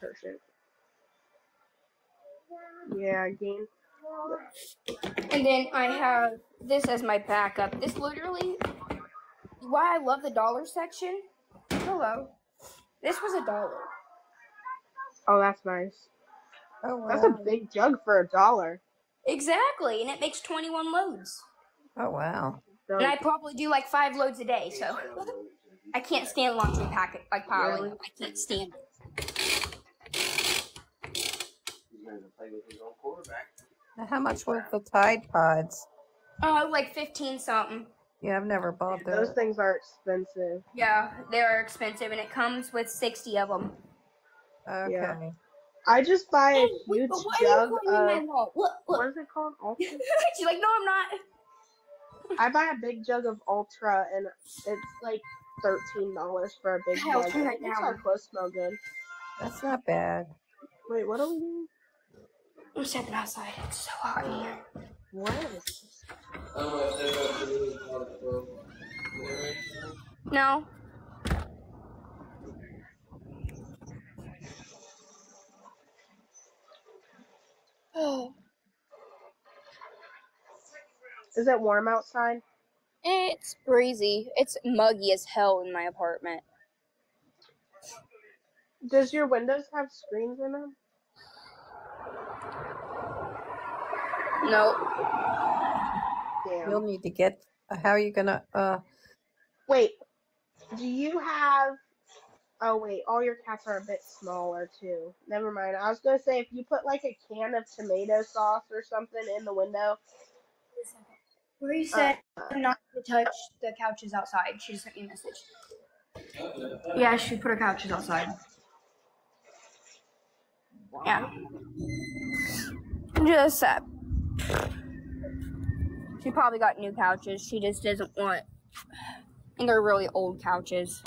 Perfect. Yeah, game. And then I have this as my backup. This literally why I love the dollar section. Hello. This was a dollar. Oh, that's nice. Oh wow. That's a big jug for a dollar. Exactly, and it makes 21 loads. Oh wow. And I probably do like five loads a day, so I can't stand laundry packet like piling Really? I can't stand it. Now, how much were the Tide Pods? Oh, like 15 something. Yeah, I've never bought those those. things are expensive. Yeah, they're expensive, and it comes with 60 of them. Okay. Yeah. I just buy a huge But why jug are you of my mom? Look, what look. is it called? Ultra. She's like, no, I'm not. I buy a big jug of Ultra, and it's like thirteen dollars for a big Kyle, jug. turn It that down. our clothes smell good. That's not bad. Wait, what are we doing? I'm stepping outside. It's so hot in here. What is this? No. Oh, Is it warm outside? it's breezy. It's muggy as hell in my apartment. Does your windows have screens in them? Nope. You'll need to get. How are you gonna? Uh, Wait, do you have? Oh wait, all your cats are a bit smaller too. Never mind. I was gonna say if you put like a can of tomato sauce or something in the window. Bree said not to touch the couches outside. She just sent me a message. Yeah, she put her couches outside. Yeah. Just that. She probably got new couches. She just doesn't want. And they're really old couches.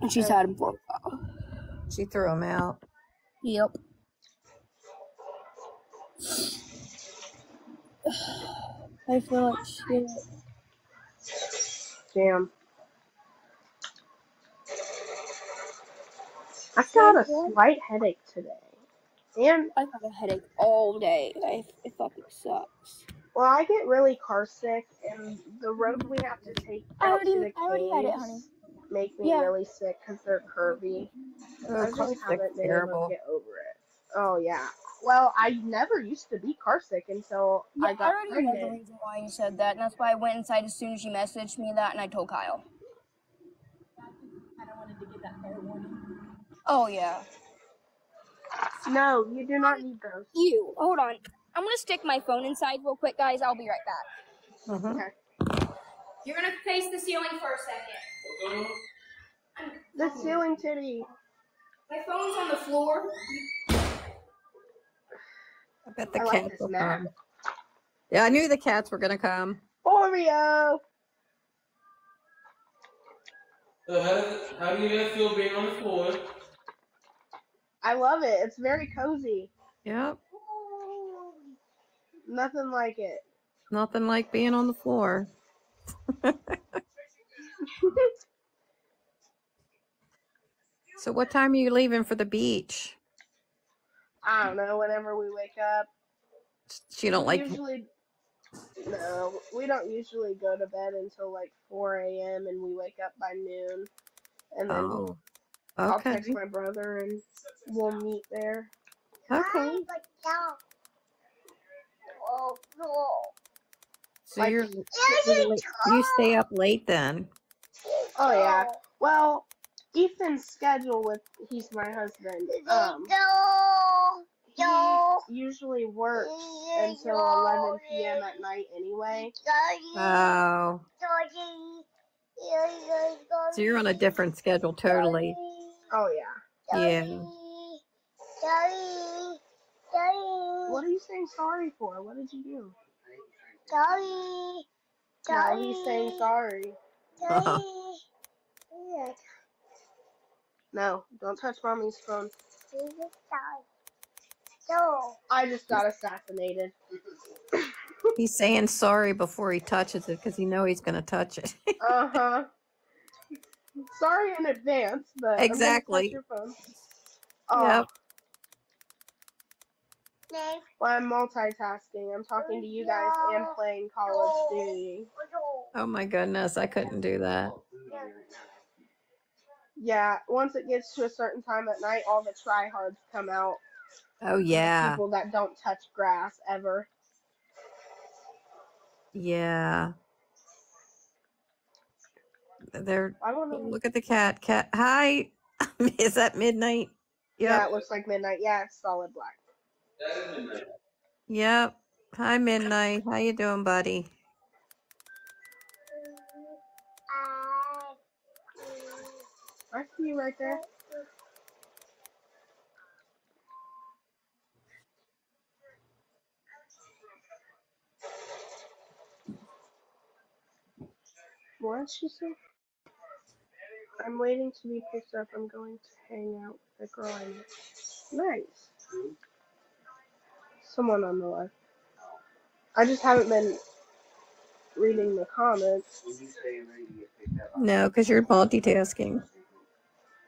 And she's had them for a while. she threw them out. Yep. I feel like shit. Damn. I got a slight headache today. And I've had a headache all day. I, it fucking sucks. well, I get really car sick, and the road we have to take I out to already- the I already had it, honey. make me Yeah. really sick because they're curvy. I Oh, just car haven't been able to get over it. Oh yeah. Well, I never used to be car sick until I Yeah, I, got already know the reason why you said that, and that's why I went inside as soon as you messaged me that, and I told Kyle. Oh yeah. No, you do not need those. You. Hold on. I'm gonna stick my phone inside real quick, guys. I'll be right back. Mhm. Okay. You're gonna face the ceiling for a second. The ceiling titty. My phone's on the floor. I bet the I cats this will map. come. Yeah, I knew the cats were gonna come. Oreo. So how, how do you guys feel being on the floor? I love it. It's very cozy. Yep. Nothing like it. Nothing like being on the floor. So what time are you leaving for the beach? I don't know. Whenever we wake up, She don't like usually. No, we don't usually go to bed until like 4 a.m. and we wake up by noon. And then Oh. I'll Okay. text my brother and we'll meet there. Okay. So Like- you're you stay up late then. Oh yeah. Well, Ethan's schedule with he's my husband. Um, he usually works until 11 p.m. at night anyway. Oh. So you're on a different schedule totally. Oh yeah. Yeah. Sorry. Sorry. What are you saying sorry for? What did you do? No, he's saying sorry. No, don't touch mommy's phone. I just got assassinated. He's saying sorry before he touches it because he know he's gonna touch it. Uh huh. Sorry in advance, but I'm gonna touch Exactly. your phone. Oh, Yep. well, I'm multitasking. I'm talking to you guys and playing Call of Duty. Oh my goodness, I couldn't do that. Yeah, once it gets to a certain time at night, all the tryhards come out. Oh yeah. People that don't touch grass ever. Yeah. They're I want to. Oh, look at the cat. Cat. Hi. Is that midnight? Yeah, Yep. it looks like midnight. Yeah, it's solid black. That is midnight. Yep. Hi, midnight. How you doing, buddy? I see you right there. What did she say? I'm waiting to be picked up. I'm going to hang out with the girl I met. Nice. Someone on the left. I just haven't been reading the comments. No, because you're multitasking.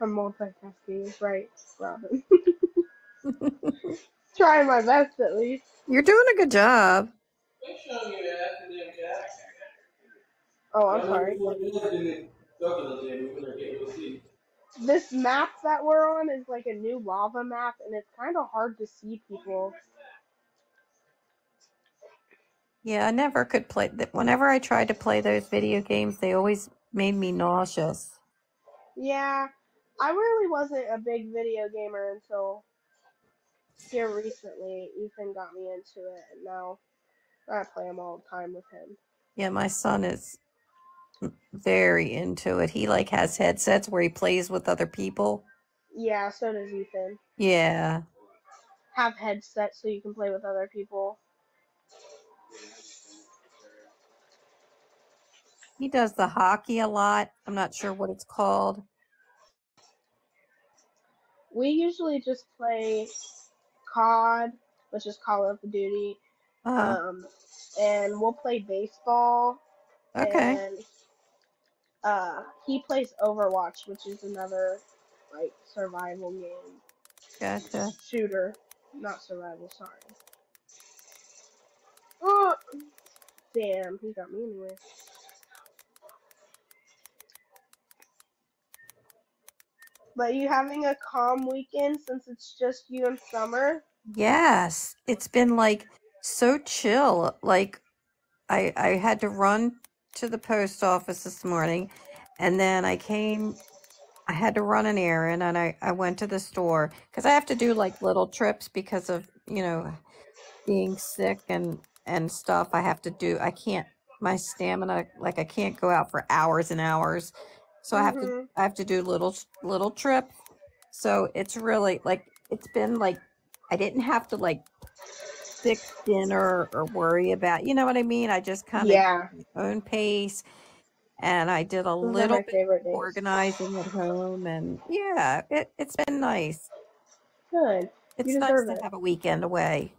I'm multitasking. Right, Robin. Trying my best at least. You're doing a good job. Quit showing your ass in them cat. Oh, I'm sorry. This map that we're on is like a new lava map, and it's kind of hard to see people. Yeah, I never could play. th- Whenever I tried to play those video games, they always made me nauseous. Yeah, I really wasn't a big video gamer until here recently. Ethan got me into it, and now I play them all the time with him. Yeah, my son is very into it. He like has headsets where he plays with other people. Yeah, so does Ethan. Yeah. Have headsets so you can play with other people. He does the hockey a lot. I'm not sure what it's called. We usually just play COD, which is Call of Duty, Uh, um, and we'll play baseball. okay. And uh, he plays Overwatch, which is another like survival game Gotcha. shooter, not survival. Sorry. Oh, damn, he got me anyway. But you having a calm weekend since it's just you and Summer? Yes, it's been like so chill. Like I I had to run to the post office this morning and then I came I had to run an errand and I I went to the store cuz I have to do like little trips because of, you know, being sick and and stuff. I have to do I can't my stamina like I can't go out for hours and hours. So I have to Mhm. I have to do little little trip. So it's really like it's been like I didn't have to like fix dinner or worry about you know what I mean? I just kind of Yeah, own pace and I did a those little bit organizing at home and yeah, it, it's been nice. Good. It's nice to it. have a weekend away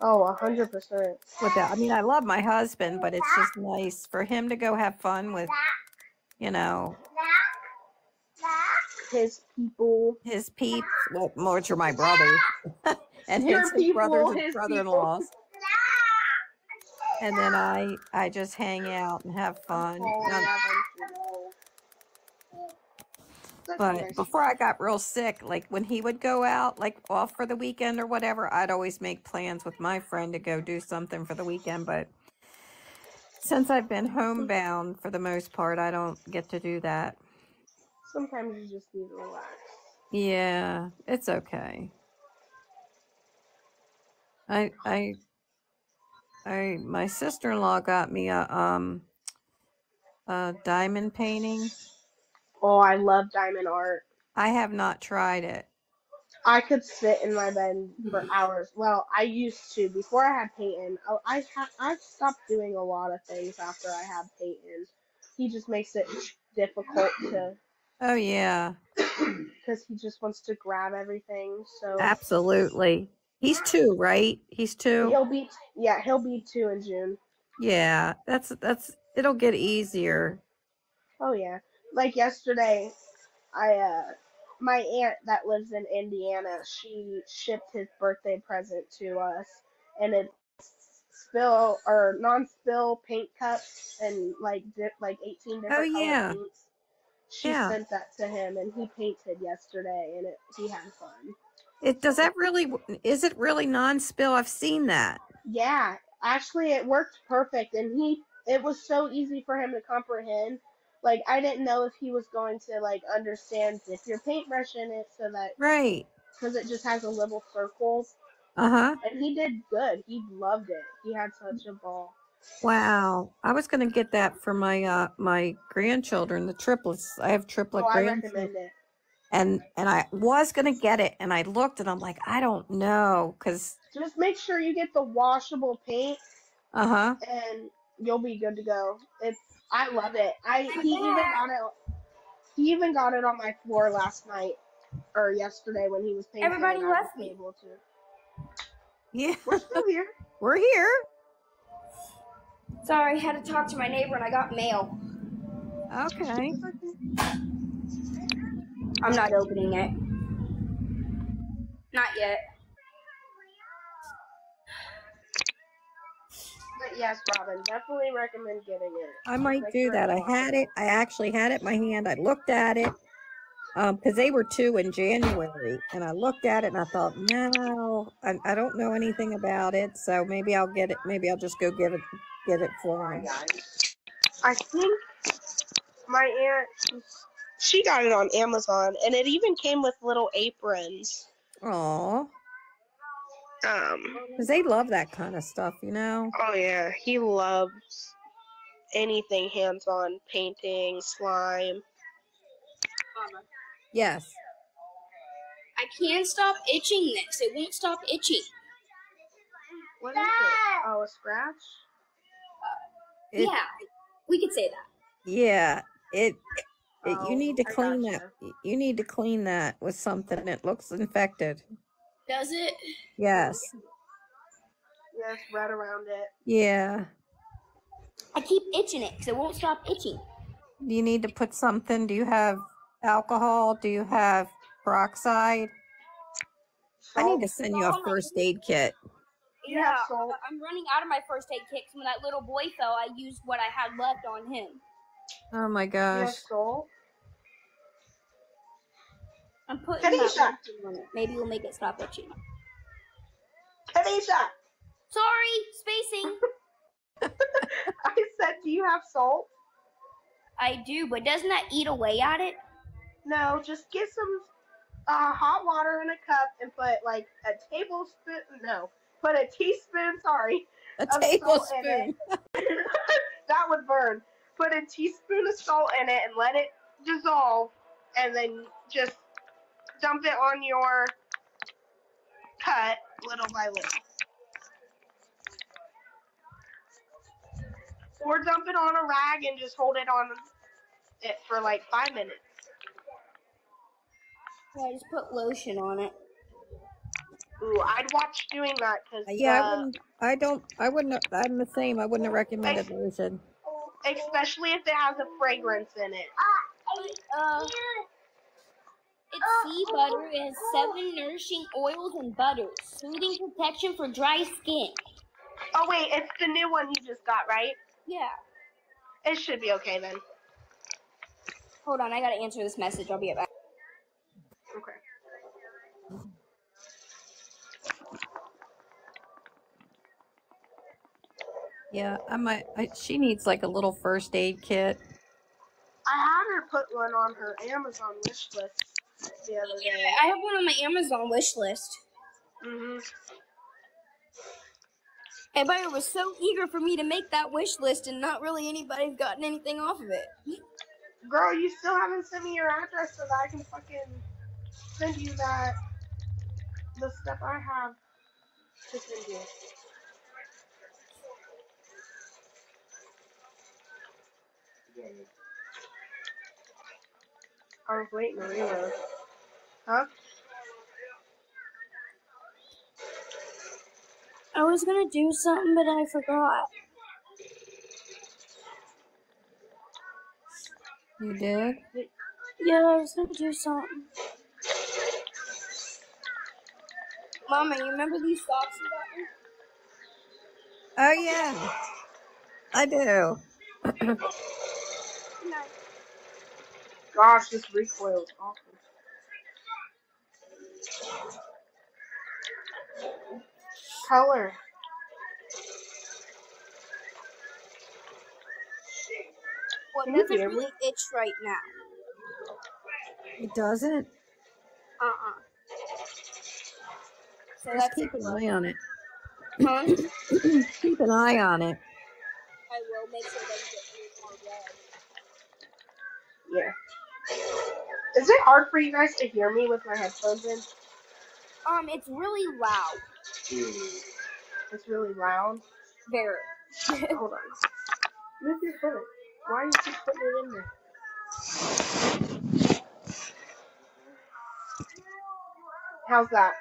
Oh, a hundred percent. without I mean I love my husband, but it's just nice for him to go have fun with you know His people. his peeps, well, more to my brother, and his, his brothers and his brother-in-laws. And then I I just hang out and have fun. But before I got real sick, like when he would go out, like off for the weekend or whatever, I'd always make plans with my friend to go do something for the weekend. But since I've been homebound for the most part, I don't get to do that. Sometimes you just need to relax. Yeah, it's okay. I I I my sister-in-law got me a um a diamond painting. Oh, I love diamond art. I have not tried it. I could sit in my bed for hours. Well, I used to before I had Peyton. Oh, I ha- I stopped doing a lot of things after I had Peyton. He just makes it difficult to Oh yeah, because he just wants to grab everything. So absolutely. He's two, right? He's two. he'll be yeah he'll be two in June. Yeah, that's that's it'll get easier. Oh yeah, like yesterday, I uh my aunt that lives in Indiana, she shipped his birthday present to us, and it's spill or non-spill paint cups and like like 18 different Oh, yeah. paints. She Yeah. sent that to him, and he painted yesterday, and it, he had fun. It does that really is it really non-spill? I've seen that. Yeah, actually, it worked perfect, and he it was so easy for him to comprehend. Like I didn't know if he was going to like understand dip your paintbrush in it so that Right. because it just has a little circle, Uh-huh. and he did good. He loved it. He had such a ball. Wow. I was gonna get that for my uh my grandchildren, the triplets. I have triplet Oh, I grandchildren. recommend it. And and I was gonna get it and I looked and I'm like, I don't know, because Just make sure you get the washable paint, uh-huh. and you'll be good to go. It's I love it. I he even got it. He even got it on my floor last night or yesterday when he was painting. Everybody and I was left me. able to. Yeah. We're still here. We're here. Sorry, I had to talk to my neighbor and I got mail. Okay. I'm not opening it. Not yet. But yes, Robin, definitely recommend getting it. I might Make do sure that. I had it. I actually had it in my hand. I looked at it. Um, because they were two in January, and I looked at it and I thought, no, I, I don't know anything about it, so maybe I'll get it. Maybe I'll just go get it, get it for him. I think my aunt, she got it on Amazon, and it even came with little aprons. Aw, Um. because they love that kind of stuff, you know. Oh yeah, he loves anything hands-on, painting, slime. Yes. I can't stop itching this. It won't stop itching. What is it? Oh, a scratch. It, yeah, we could say that. Yeah. It. It, Oh, you need to clean gotcha. that. y- You need to clean that with something. It looks infected. Does it? Yes. Yes, right around it. Yeah. I keep itching it because it won't stop itching. Do you need to put something? Do you have alcohol? Do you have peroxide? I need to send you a first aid kit. You have salt. I'm running out of my first aid kit. when that little boy fell, I used what I had left on him. Oh my You have gosh. salt. I'm putting Tanisha. that on it. Maybe we'll make it stop itching. Tanisha, Sorry, spacing. I said, do you have salt? I do, but doesn't that eat away at it? No, just get some uh, hot water in a cup and put like a tablespoon. No, put a teaspoon. Sorry, A of salt in tablespoon. that would burn. Put a teaspoon of salt in it and let it dissolve, and then just dump it on your cut little by little. Or dump it on a rag and just hold it on it for like five minutes. I just put lotion on it. Ooh, I'd watch doing that because uh, Yeah, I uh, wouldn't. I don't. I wouldn't. I'm the same. I wouldn't have recommended lotion. especially if it has a fragrance in it. Uh, uh, it's sea butter. It has seven nourishing oils and butters, soothing protection for dry skin. Oh wait, it's the new one you just got, right? Yeah. It should be okay then. Hold on, I gotta answer this message. I'll be right back. Okay. Yeah, I might. I, she needs like a little first aid kit. I had her put one on her Amazon wish list the other day. I have one on my Amazon wish list. Mhm. Everybody was so eager for me to make that wish list, and not really anybody's gotten anything off of it. Girl, you still haven't sent me your address so that I can fucking send you that the stuff I have to send you. I was waiting to reload. Huh? I was gonna do something, but I forgot. You did? Yeah, I was gonna do something. Mama, you remember these socks you got me? Oh yeah, I do. Good night. Gosh, this recoil is awful. Color. Well, Can it doesn't hear me? really itch right now. It doesn't. Uh-uh. So Just keep an eye on it. huh? keep an eye on it. I will make sure it doesn't get any more red. Yeah. Is it hard for you guys to hear me with my headphones in? Um, it's really loud. It's really loud. There. Hold on. Move your foot. Why are you keep putting it in there? How's that?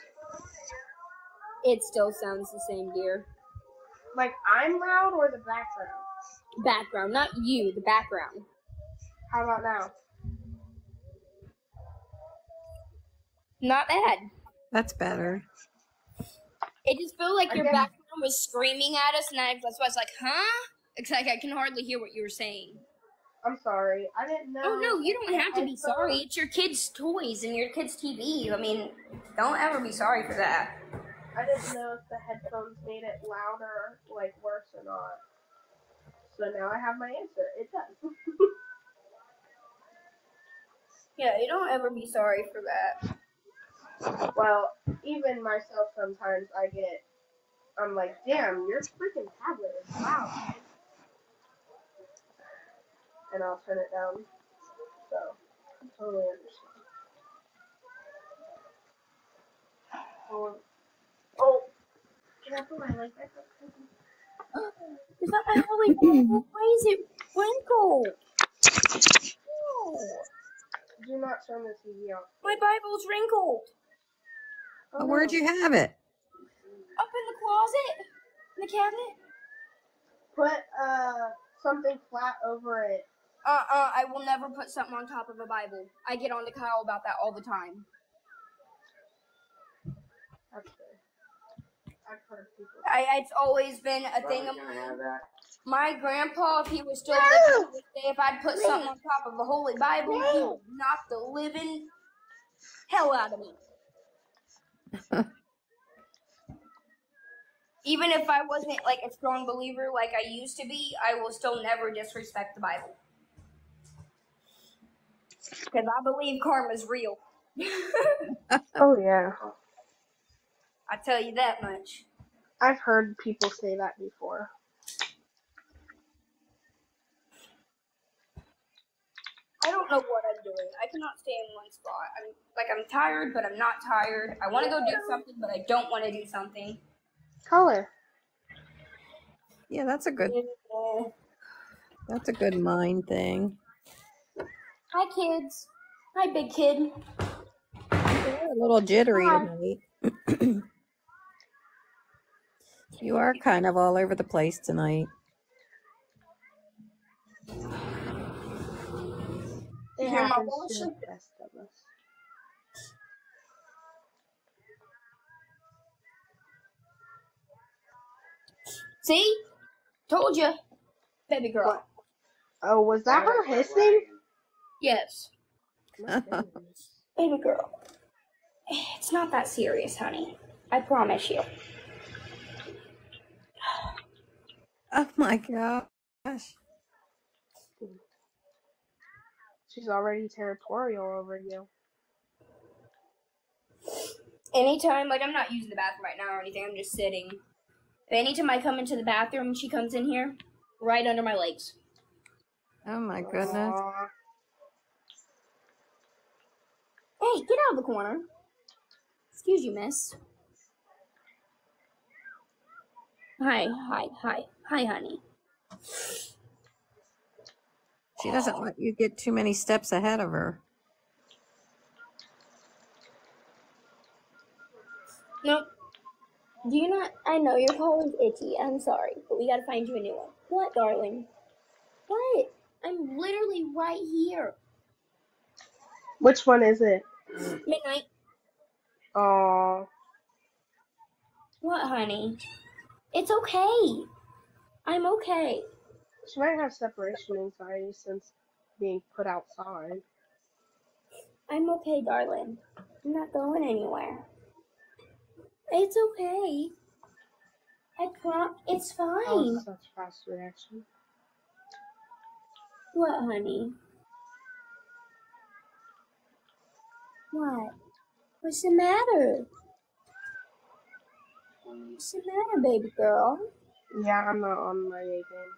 It still sounds the same, dear. Like I'm loud or the background? Background, not you, the background. How about now? Not bad. That's better. It just felt like your Again. background was screaming at us, and I, that's why I was like, huh? It's like I can hardly hear what you were saying. I'm sorry. I didn't know. Oh no, you don't have to be headphones- sorry. It's your kids' toys and your kids' TV. I mean, don't ever be sorry for that. I didn't know if the headphones made it louder, like worse or not. So now I have my answer. It does. Yeah, you don't ever be sorry for that. well, even myself sometimes I get. I'm like, damn, your freaking tablet is loud. And I'll turn it down. So, I totally understand. Oh, oh, can I put my leg back up? Is that my holy? Why is it wrinkled? No, Do not turn the TV off. my Bible's wrinkled. Oh, Where'd no. you have it? Up in the closet? In the cabinet? Put uh something flat over it. Uh uh, I will never put something on top of a Bible. I get on to Kyle about that all the time. That's good. I've heard people. I, it's always been a thing of Probably mine. My grandpa, if he was still No! living, would say if I'd put something on top of a holy Bible, he would knock the living hell out of me. Even if I wasn't like a strong believer like I used to be, I will still never disrespect the Bible. Because I believe karma's real. Oh yeah. I tell you that much. I've heard people say that before. I don't know what I'm doing. I cannot stay in one spot. I'm like I'm tired, but I'm not tired. I want to go do something, but I don't want to do something. Color. Yeah, that's a good. That's a good mind thing. Hi, kids. Hi, big kid. You're a little jittery Hi. tonight. you are kind of all over the place tonight. It Hear my happens voice? to the best of us. See? Told you. Baby girl. What? Oh, was that her hissing? Yes. Baby girl. It's not that serious, honey. I promise you. Oh my gosh. She's already territorial over you. Anytime, like, I'm not using the bathroom right now or anything, I'm just sitting. Anytime I come into the bathroom, she comes in here, right under my legs. Oh my goodness. Aw. Hey, get out of the corner. Excuse you, miss. Hi, hi, hi, hi, honey. She doesn't let you get too many steps ahead of her. Nope. Do you not? I know your collar's itchy. I'm sorry, but we gotta find you a new one. What, darling? What? I'm literally right here. Which one is it? Midnight. Aw. What, honey? It's okay. I'm okay. She might have separation anxiety since being put outside. I'm okay, darling. I'm not going anywhere. It's okay. I prom. It's fine. was such fast reaction. What, honey? What? What's the matter? What's the matter, baby girl? Yeah, I'm not on my A game.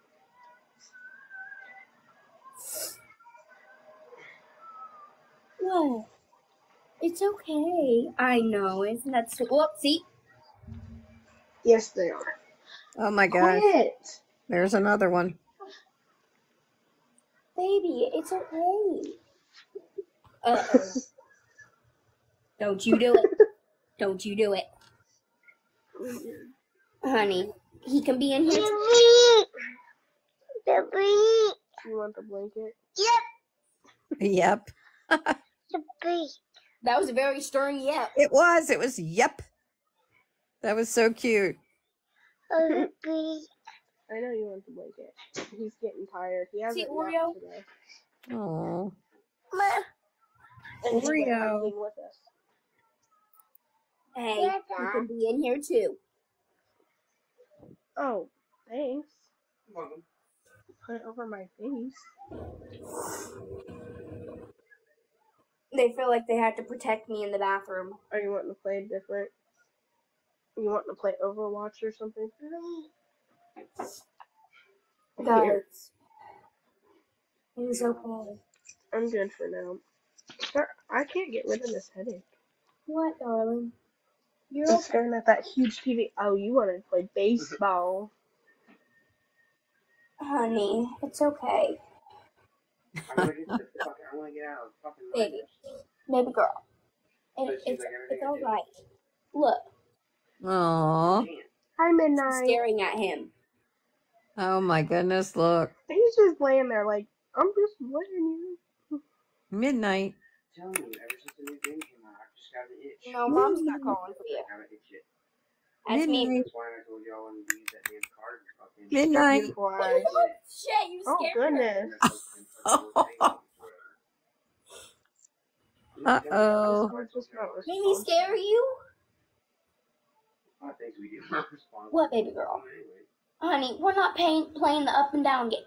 What? It's okay. I know. Isn't that so? Whoop, see? Yes, they are. Oh my gosh. Quit. There's another one. Baby, it's okay. Uh oh. Don't you do it. Don't you do it. Honey, he can be in here. too. You want the blanket? Yep. Yep. Baby. That was a very stern yep. It was. It was yep. That was so cute. I know you want the blanket. He's getting tired. He hasn't Oreo? napped today. Oh. And he's been Oreo. hugging with us. Hey, he can be in here too. Oh, thanks. Put it over my face. They feel like they have to protect me in the bathroom. Are you wanting to play different? You wanting to play Overwatch or something? Here, Guys, it's okay. I'm good for now. Sir, I can't get rid of this headache. What, darling? You're I'm staring at that huge TV. Oh, you want to play baseball. Honey, it's okay. Baby, baby girl. It, it's it's all right. Look, Oh. Hi, I'm Midnight. staring at him. Oh my goodness. Look. He's just laying there like, I'm just letting you. Midnight. No, mom's not calling for you. I haven't itched it. That's me. Midnight. That's why y'all when you use that damn card. and Fucking Midnight. Beautiful. Shit, you Oh, scared her. goodness. Uh-oh. We're just not Did he scare you? I think we do. not respond. What, baby girl? Honey, we're not paying, playing the up and down game.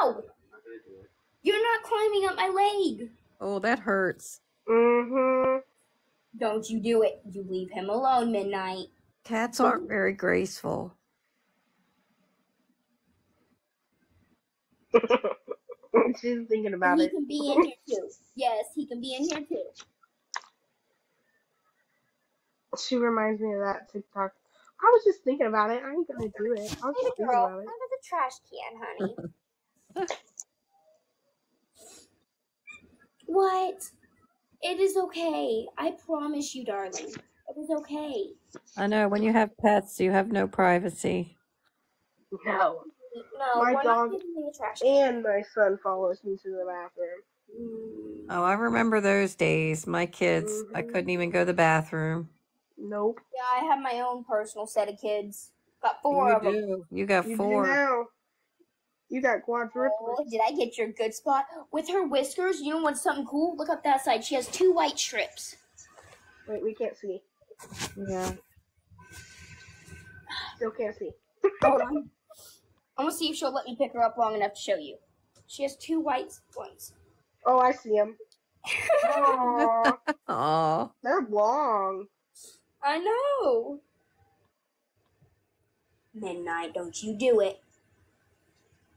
Ow! I'm not gonna do it. You're not climbing up my leg. Oh, that hurts. Mm-hmm. Don't you do it. You leave him alone, Midnight. Cats aren't very graceful. She's thinking about he it. He can be in here too. Yes, he can be in here too. She reminds me of that TikTok. I was just thinking about it. I ain't gonna do it. I was Baby just thinking about it. under the trash can, honey. what? It is okay. I promise you, darling. It is okay. I know when you have pets, you have no privacy. No. No, My dog- not getting in the trash can. And my son follows me to the bathroom. Mm, Oh, I remember those days. My kids, I Mhm. couldn't even go to the bathroom. Nope. Yeah, I have my own personal set of kids. Got four you of them. do. You got You do four. Now. You got Oh, quadruplets. did I get your good spot? With her whiskers, you know what's something cool? Look up that side. She has two white strips. Wait, we can't see. Yeah. Still can't see. Hold on. I'm gonna see if she'll let me pick her up long enough to show you. She has two white ones. Oh, I see them. Aww, Oh. they're long. I know. Midnight, don't you do it.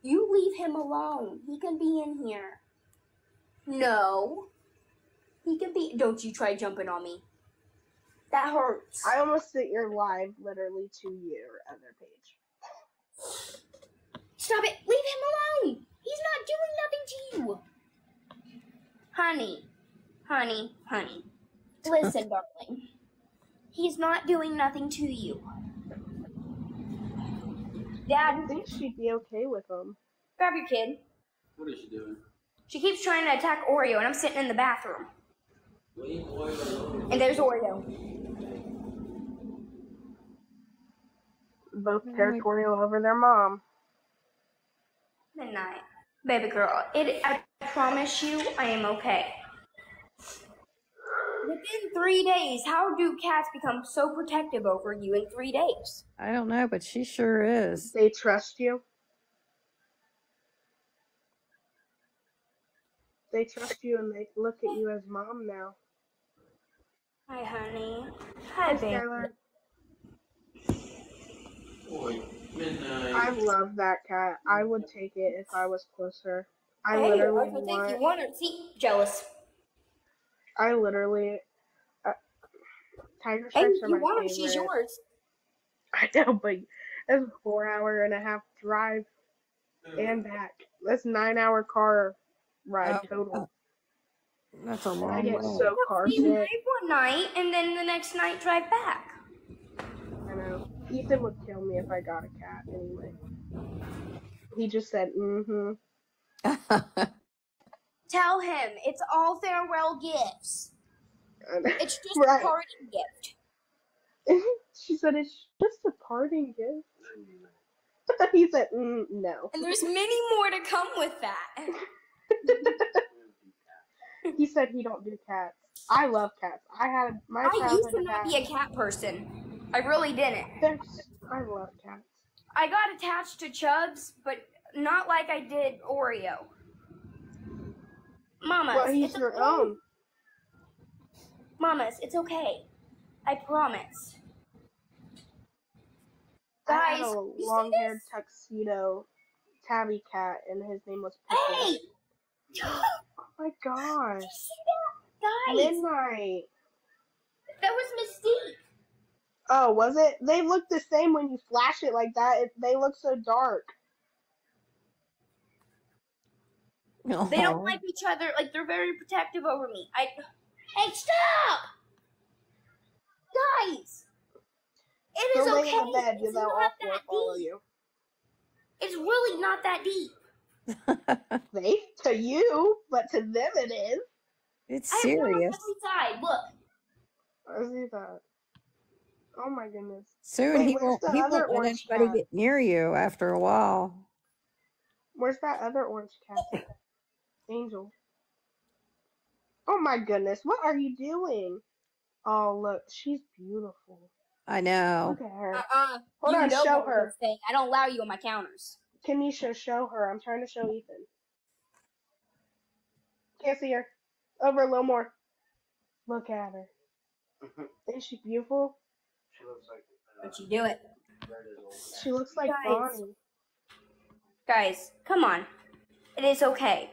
You leave him alone. He can be in here. No. He can be. Don't you try jumping on me. That hurts. I almost sent your live literally to your other page. Stop it. Leave him alone. He's not doing nothing to you. Honey, honey, honey. Listen, darling. He's not doing nothing to you. I Dad, think she'd be okay with them. grab your kid. What is she doing? She keeps trying to attack Oreo, and I'm sitting in the bathroom. Leave Oreo alone. And there's Oreo. Both territorial over their mom. Midnight. Baby girl, it, I promise you I am okay. Within three days, how do cats become so protective over you in three days? I don't know, but she sure is. They trust you. They trust you and they look at you as mom now. Hi, honey. Hi, baby. Boy, midnight. I love that cat. I would take it if I was closer. I Hey, literally I think want. you want her. See, jealous. I literally. Tiger Hey, stripes are you want. She's yours. I know, but that's a four hour and a half drive and back. That's nine hour car ride Oh, total. That's a I long get way. so car drive sick. one night, and then the next night drive back. I know. Ethan would kill me if I got a cat anyway. He just said, mm-hmm. Tell him it's all farewell gifts. It's just Right. a parting gift. she said, it's just a parting gift. he said, mm, no. And there's many more to come with that. He said he don't do cats. I love cats. I had my I used to not be a cat person. I really didn't. There's- I love cats. I got attached to Chubs, but not like I did Oreo. Mama, Well, he's your own. Mamas, it's okay. I promise. Guys, I had a you long-haired tuxedo tabby cat, and his name was Pickle. Hey! Oh my gosh. Did you see that? Guys, Midnight. that was Mystique. Oh, was it? They look the same when you flash it like that. It, they look so dark. They don't like each other. Like they're very protective over me. I. Hey, stop! Guys, it is Go lay okay. in the bed. It's They'll all not four that deep. you. It's really not that deep. They to you, but to them it is. it's serious. I have one on serious. every side. Look, I see that. Oh my goodness. Soon Wait, he won't, he won't let anybody cat? get near you after a while. Where's that other orange cat? Angel. Oh my goodness, what are you doing? Oh look, she's beautiful. I know. Look at her. uh-uh. Hold you on, show her. saying. I don't allow you on my counters. Kenisha, show her. I'm trying to show Ethan. Can't see her. Over a little more. Look at her. Isn't she beautiful? She looks like. Uh, But you do it, Red is old. She looks like Guys. Bonnie. guys. Come on, it is okay.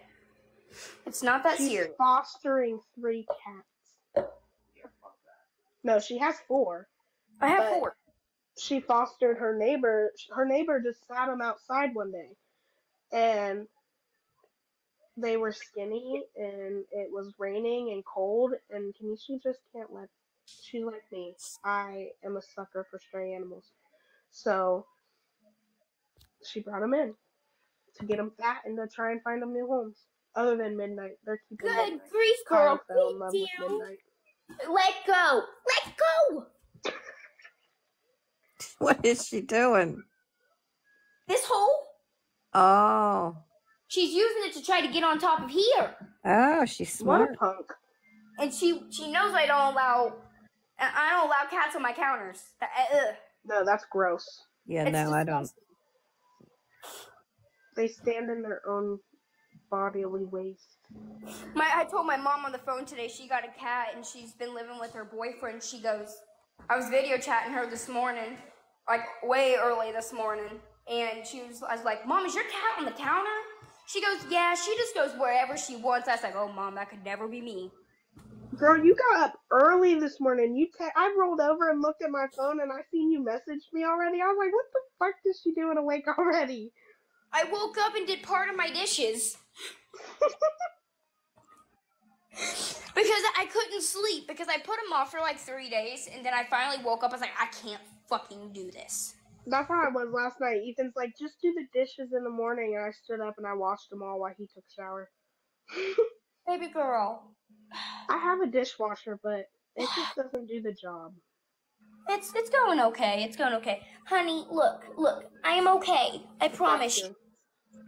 It's not that She's serious. fostering three cats. Yeah, fuck that. No, she has four. I have four. she fostered her neighbor. Her neighbor just sat them outside one day, and they were skinny, and it was raining and cold, and Kenisha just can't let. She's like me. I am a sucker for stray animals, so she brought them in to get them fat and to try and find them new homes. Other than midnight, they're keeping Good midnight. grief, Kyle girl. fell in love with midnight. Let go. Let go. What is she doing? This hole. Oh. She's using it to try to get on top of here. Oh, she's What smart. a punk! and she she knows I don't allow I I don't allow cats on my counters. That- uh. No, that's gross. Yeah, It's no, I don't. They stand in their own bodily waste. My I told my mom on the phone today she got a cat and she's been living with her boyfriend. She goes, I was video chatting her this morning, like way early this morning, and she was I was like, Mom, is your cat on the counter? She goes, Yeah, she just goes wherever she wants. I was like, Oh mom, that could never be me. Girl, you got up early this morning. You te- I rolled over and looked at my phone and I seen you message me already. I was like, what the fuck is she doing awake already? I woke up and did part of my dishes. Because I couldn't sleep because I put them off for like three days and then I finally woke up. I was like, I can't fucking do this. That's how I was last night. Ethan's like, just do the dishes in the morning, and I stood up and I washed them all while he took a shower. Baby girl. I have a dishwasher, but it just doesn't do the job. It's it's going okay. It's going okay. Honey, look, look. I am okay. I promise you.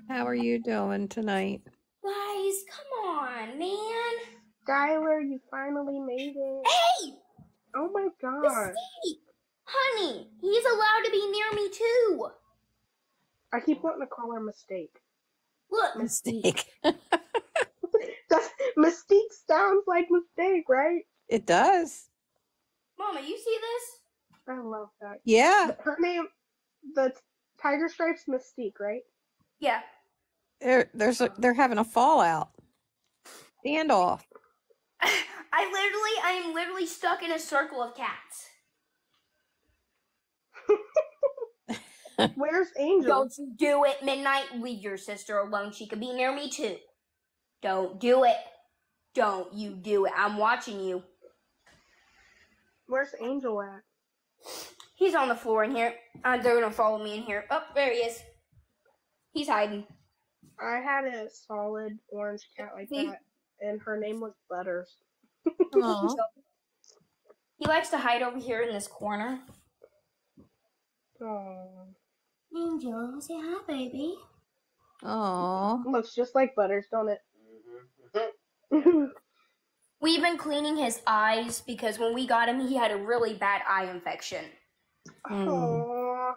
How are you doing tonight? Guys, come on, man. Skylar, you finally made it. Hey, Oh my gosh. Mystique. Honey, he's allowed to be near me too. I keep wanting to call her Mistake. Look, Mistake. That's, Mystique sounds like mistake, right? it does. Mama, you see this? I love that. Yeah. Her name, the Tiger Stripes Mystique, right? Yeah. They're, there's a, they're having a fallout. Standoff. I literally, I am literally stuck in a circle of cats. Where's Angel? Don't you do it, Midnight. Leave your sister alone. She could be near me too. Don't do it. Don't you do it. I'm watching you. Where's Angel at? He's on the floor in here. Uh, they're gonna follow me in here. Oh, there he is. He's hiding. I had a solid orange cat like See? that, and her name was Butters. Aw. He likes to hide over here in this corner. Aww. Angel, say hi, baby. Aw. Looks just like Butters, don't it? Mm-hmm. We've been cleaning his eyes because when we got him, he had a really bad eye infection. Mm.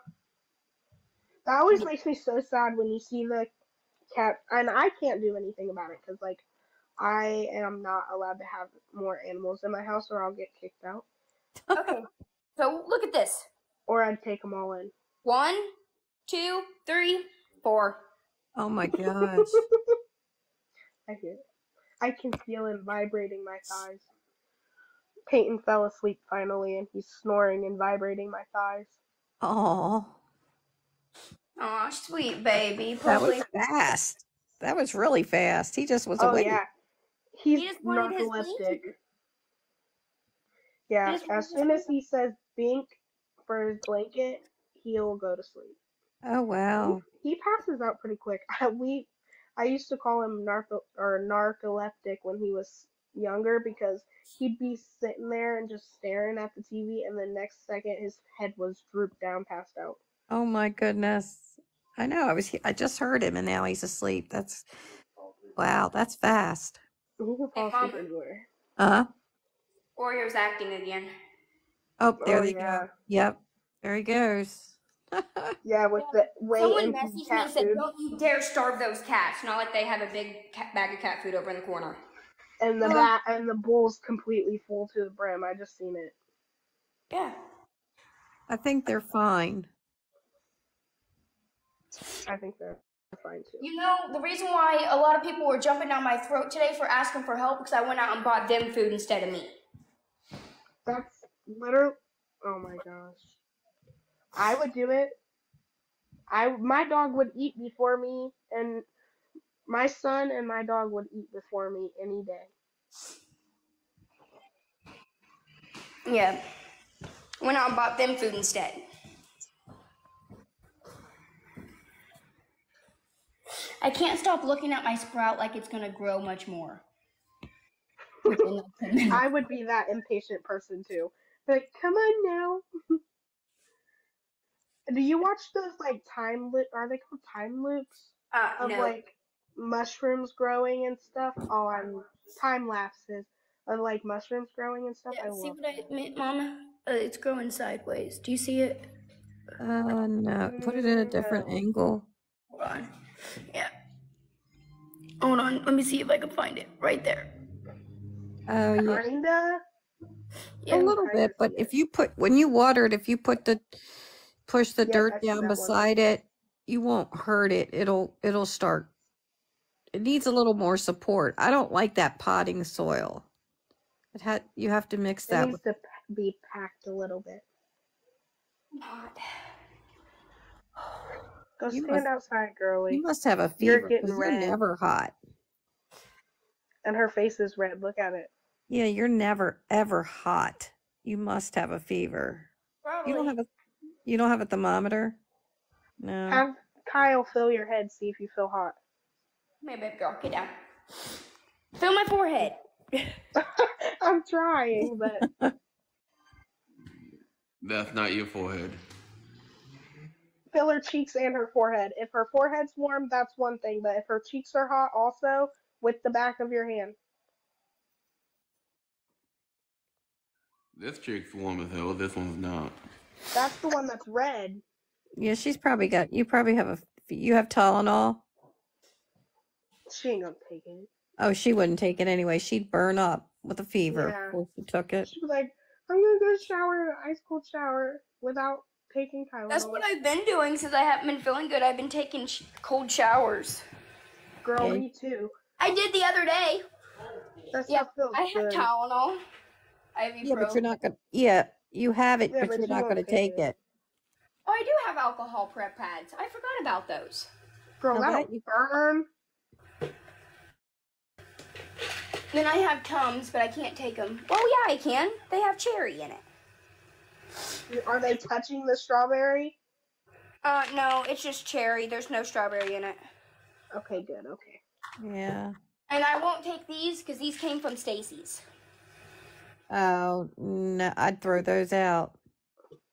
That always makes me so sad when you see the cat, and I can't do anything about it because, like, I am not allowed to have more animals in my house, or I'll get kicked out, Okay. so look at this. or I'd take them all in. One, two, three, four. Oh my gosh. I hear it. I can feel him vibrating my thighs. Peyton fell asleep finally, and he's snoring and vibrating my thighs. Aw. Aw, sweet baby. That was fast. That was really fast. He just was Oh awake. yeah, he's He just wanted his narcoleptic. Yeah, He as soon as he says "bink" for his blanket, he'll go to sleep. Oh wow. He passes out pretty quick. we, I used to call him narco or narcoleptic when he was younger because he'd be sitting there and just staring at the TV, and the next second his head was drooped down, passed out. Oh my goodness. I know. I was. he- I just heard him, and now he's asleep. That's wow. That's fast. He can fall Hey, asleep Mom. anywhere. Uh huh. Oreo's acting again. Oh, there Oh, they yeah. go. Yep. There he goes. Yeah, with the way Someone empty messaged me cat and said, food "Don't you dare starve those cats." Not like they have a big cat bag of cat food over in the corner. and the bat and the bowl's completely full to the brim. I just seen it. Yeah. I think they're fine. I think they're fine too. You know, the reason why a lot of people were jumping down my throat today for asking for help because I went out and bought them food instead of me. That's literally. Oh my gosh. I would do it. I my dog would eat before me, and my son and my dog would eat before me any day. Yeah. Went out and bought them food instead. I can't stop looking at my sprout like it's gonna grow much more. Within like 10 minutes. I would be that impatient person too. Like, come on now. do you watch those like time loop? Are they called time loops Uh, of no. like mushrooms growing and stuff? Oh, I'm time lapses of like mushrooms growing and stuff. I Yeah, see love. what I meant, Mama? Uh, it's growing sideways. Do you see it? Uh no. Put it in a different No. angle. Hold on. Yeah. Hold on. Let me see if I can find it. Right there. Oh yeah. Kinda. Yeah. a little bit, but it. if you put when you water it, if you put the push the Yes, I dirt down that one. beside it, you won't hurt it. It'll it'll start. It needs a little more support. I don't like that potting soil. It had you have to mix It that. needs With, to be packed a little bit. Not. Go You stand must- outside, girly. you must have a You're fever getting because you're never hot. And her face is red. Look at it. Yeah, you're never ever hot. You must have a fever. Probably. You don't have a You don't have a thermometer? No. Have Kyle fill your head, see if you feel hot. My baby girl, get down. Feel my forehead. I'm trying, but That's not your forehead. Fill her cheeks and her forehead. If her forehead's warm, that's one thing, but if her cheeks are hot, also with the back of your hand. This chick's warm as hell. This one's not. That's the one that's red. Yeah, she's probably got. You probably have a. You have Tylenol. She ain't gonna take it. Oh, she wouldn't take it anyway. She'd burn up with a fever Yeah. if she took it. She was like, I'm gonna go shower an ice cold shower without taking Tylenol. That's what I've been doing since I haven't been feeling good. I've been taking sh- cold showers. Girl, Okay. me too. I did the other day. That Yeah, stuff feels I have good. Tylenol. I have Yeah, but you're not gonna. Yeah, you have it, Yeah, but but you're you not gonna take take it. it. Oh, I do have alcohol prep pads. I forgot about those. Girl, I that'll you- burn. Then I have Tums, but I can't take them. Well, yeah, I can. They have cherry in it. Are they touching the strawberry? Uh, no, it's just cherry. There's no strawberry in it. Okay, good. Okay. Yeah. And I won't take these because these came from Stacy's. Oh no, I'd throw those out.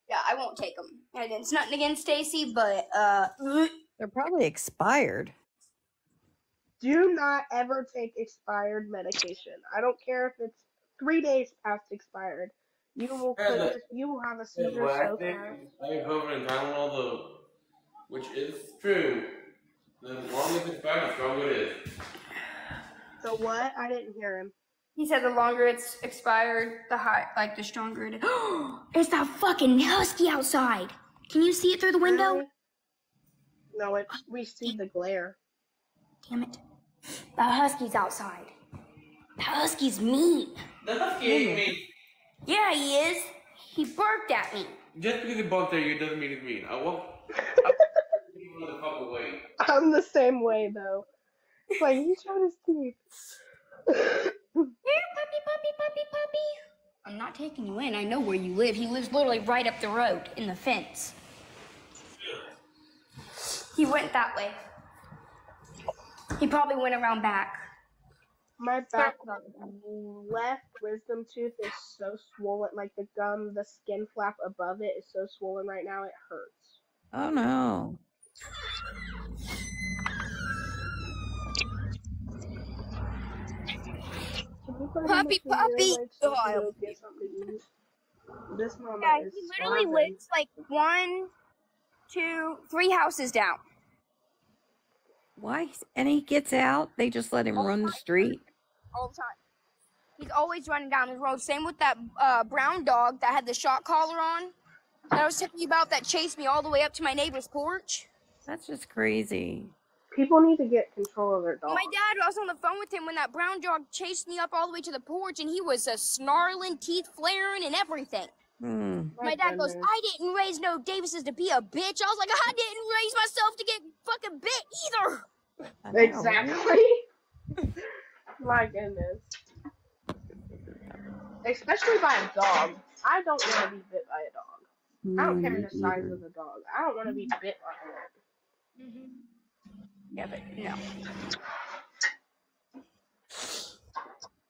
Yeah, I won't take them. And it's nothing against Stacy, but uh, They're probably expired. Do not ever take expired medication. I don't care if it's three days past expired. You will Yeah, put, but- you will have a Yeah, seizure well, I so think fast. I have covered in Tylenol, though, which is true. The longer it's expired, the stronger it is. The what? I didn't hear him. he said the longer it's expired, the high, like the stronger it is. it's that fucking husky outside. Can you see it through the window? Really? No, it. We see the glare. Damn it. That husky's outside. That husky's mean. The husky ate hmm. me. Yeah, he is. He barked at me. Just because he barked at you doesn't mean he's mean. I walk. I you the fuck away. I'm the same way though. It's like he showed his teeth. Here, puppy, puppy, puppy, puppy. I'm not taking you in. I know where you live. He lives literally right up the road in the fence. He went that way. He probably went around back. My back left wisdom tooth is so swollen, like the gum, the skin flap above it is so swollen right now, it hurts. Oh no. Can you put him Puppy, up in your puppy. legs so Oh, he I can hope get something to eat? This mama Yeah, is he literally starving. lives like one, two, three houses down. Why? And he gets out. They just let him oh run the street. All the time. He's always running down the road. Same with that uh, brown dog that had the shock collar on that I was telling you about that chased me all the way up to my neighbor's porch. That's just crazy. People need to get control of their dogs. My dad, I was on the phone with him when that brown dog chased me up all the way to the porch and he was uh, snarling, teeth flaring, and everything. Hmm. My dad goes. I didn't raise no Davises to be a bitch. I was like, I didn't raise myself to get fucking bit either. Exactly. My goodness. Especially by a dog. I don't want to be bit by a dog. I don't mm, care Me the size of the dog. I don't want to be bit by it. Yeah, but no.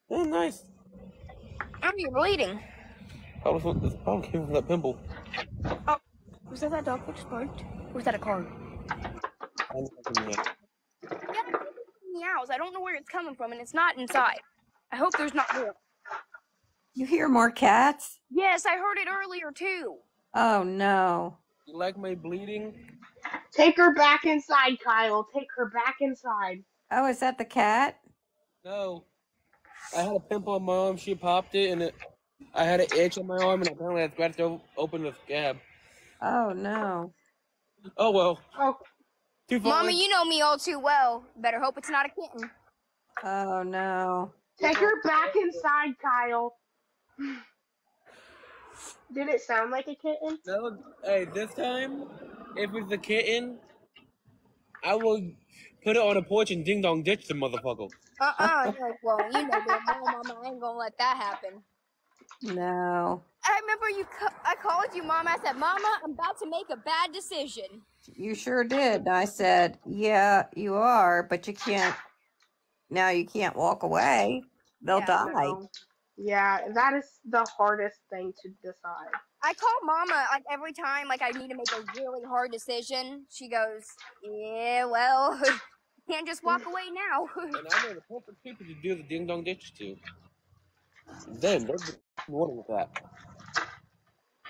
Oh, nice. Oh, you're bleeding. How was this problem came from that pimple? Oh, was that that dog that just barked? Or was that a car? Yeah, meows. I don't know where it's coming from, and it's not inside. I hope there's not more. You hear more cats? Yes, I heard it earlier too. Oh no. You like my bleeding? Take her back inside, Kyle. Take her back inside. Oh, is that the cat? No. I had a pimple on my arm. She popped it, and it, I had an itch on my arm, and apparently I scratched o- open the scab. Oh no. Oh well. Oh, Too far. Mama, you know me all too well. Better hope it's not a kitten. Oh no. take her back inside, Kyle. Did it sound like a kitten? No, hey, this time, if it's a kitten, I will put it on a porch and ding dong ditch the motherfucker. Uh uh no, well, you know, but Mama, I ain't gonna let that happen. No. I remember you. I called you, Mama. I said, Mama, I'm about to make a bad decision. You sure did. And I said, Yeah, you are, but you can't. Now you can't walk away. They'll Yeah, die. No. Yeah, that is the hardest thing to decide. I call Mama like every time, like I need to make a really hard decision. She goes, "Yeah, well, can't just walk away now." And I know the perfect people to do the ding dong ditch to. Them, they're one with that.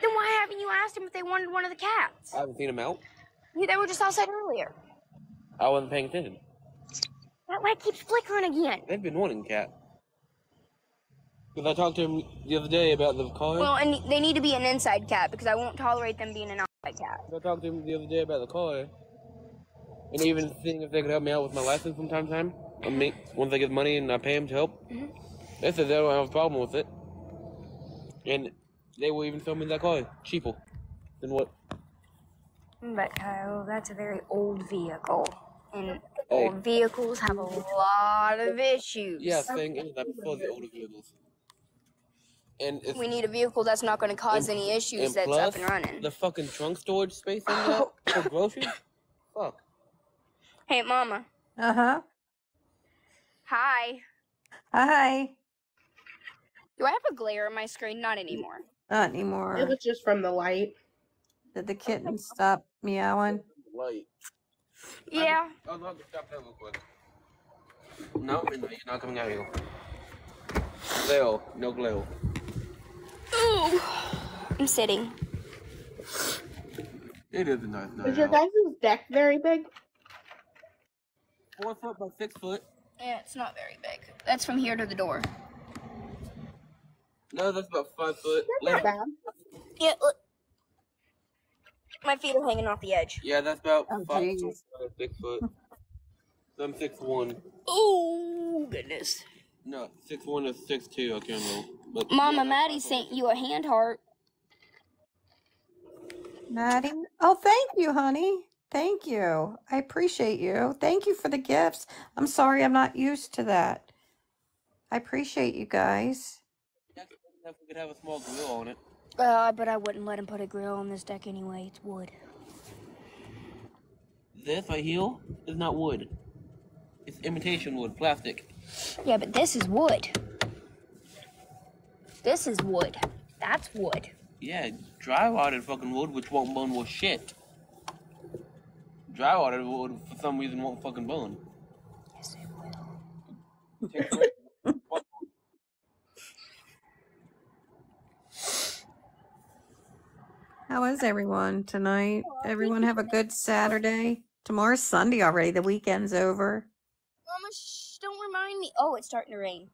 then why haven't you asked them if they wanted one of the cats? I haven't seen them out. Yeah, they were just outside earlier. I wasn't paying attention. That light keeps flickering again. They've been wanting cat. Because I talked to him the other day about the car. Well, and they need to be an inside cat because I won't tolerate them being an outside cat. I talked to him the other day about the car. And even seeing if they could help me out with my license from time to time. I mean, once I get money and I pay them to help. Mm-hmm. They said they don't have a problem with it. And they will even sell me that car cheaper than what. But Kyle, that's a very old vehicle, and Hey. old vehicles have a lot of issues. Yeah, thing is, I prefer the older vehicles. And it's, We need a vehicle that's not going to cause And- any issues and that's plus, up and running. the fucking trunk storage space in that for groceries. Fuck. Hey, Mama. Uh huh. Hi. Hi. Do I have a glare on my screen? Not anymore. Not anymore. It was just from the light. Did the kitten stop meowing? Light. Yeah. I'll have to stop that real quick. No, you're not coming out here. Glare, no glare. Ooh. I'm sitting. It is a nice night Is your out. guys' deck very big? Four foot by six foot. Yeah, it's not very big. That's from here to the door. No, that's about five foot. Not bad. Yeah, look. My feet are hanging off the edge. Yeah, that's about Oh, five jeez. foot by six foot. So I'm six one. Oh, goodness. No, six one is six two. I can't remember. But Mama, yeah, Maddie sent you a hand heart. Maddie? Oh, thank you, honey. Thank you. I appreciate you. Thank you for the gifts. I'm sorry I'm not used to that. I appreciate you guys. If we could have a small grill on it. Uh, but I wouldn't let him put a grill on this deck anyway. It's wood. This I heal, is not wood. It's imitation wood, plastic. Yeah, but this is wood. This is wood. That's wood. Yeah, dry rotted fucking wood, which won't burn with shit. Dry rotted wood for some reason won't fucking burn. Yes, it will. Takes away- How is everyone tonight? Everyone have a good Saturday. Tomorrow's Sunday already. The weekend's over. Mama, shh, don't remind me. Oh, it's starting to rain.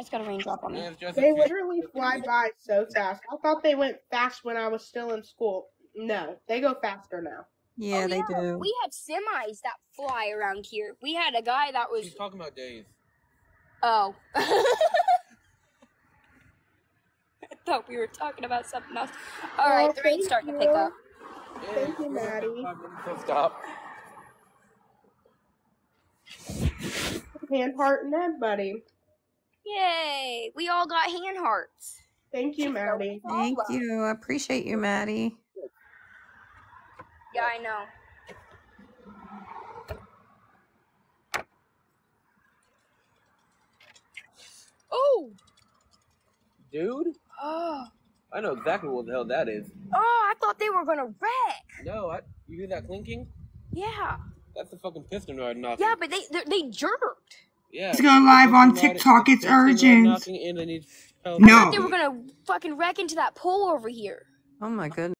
It's got a raindrop on me. Yeah, it's just a They literally fly by so fast. I thought they went fast when I was still in school. No, they go faster now. Yeah, Oh, they do. We had semis that fly around here. We had a guy that was. She's talking about days. Oh. I thought we were talking about something else. All right, Well, the rain's thank starting to pick up. Thank you, we're gonna have Maddie. five minutes to Stop. Hand heart and head, buddy. Yay! We all got hand hearts. Thank you, Maddie. Thank you. I appreciate you, Maddie. Yeah, I know. Oh! Dude, Oh! I know exactly what the hell that is. Oh, I thought they were gonna wreck. No, I, you hear that clinking? Yeah. That's the fucking piston rod knocking. Yeah, but they they, they jerked. Yeah. Let's go live on TikTok. It's piston rod urgent. knocking and they need help. No. They were gonna fucking wreck into that pole over here. Oh my goodness.